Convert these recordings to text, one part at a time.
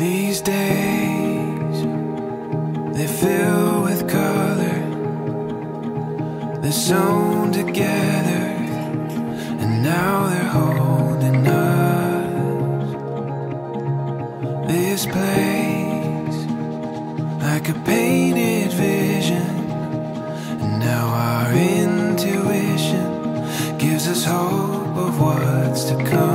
These days, they fill with color. They're sewn together, and now they're holding us. This place, like a now our intuition gives us hope of what's to come.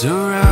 There's a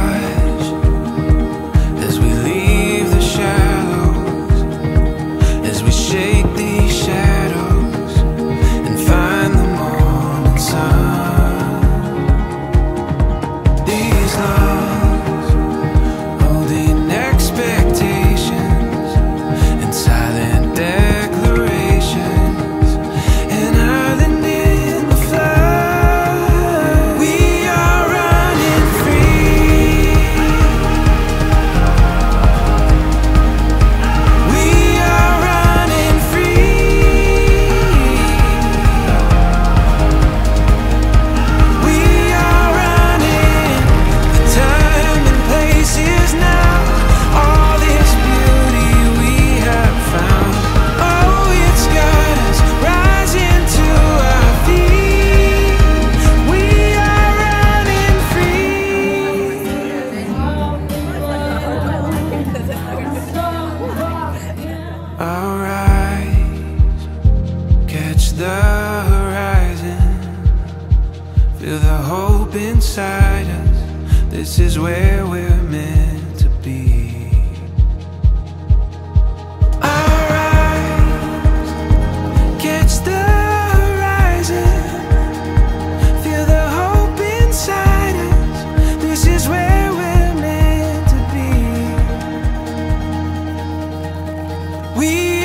eyes catch the horizon. Feel the hope inside us. This is where we're meant. We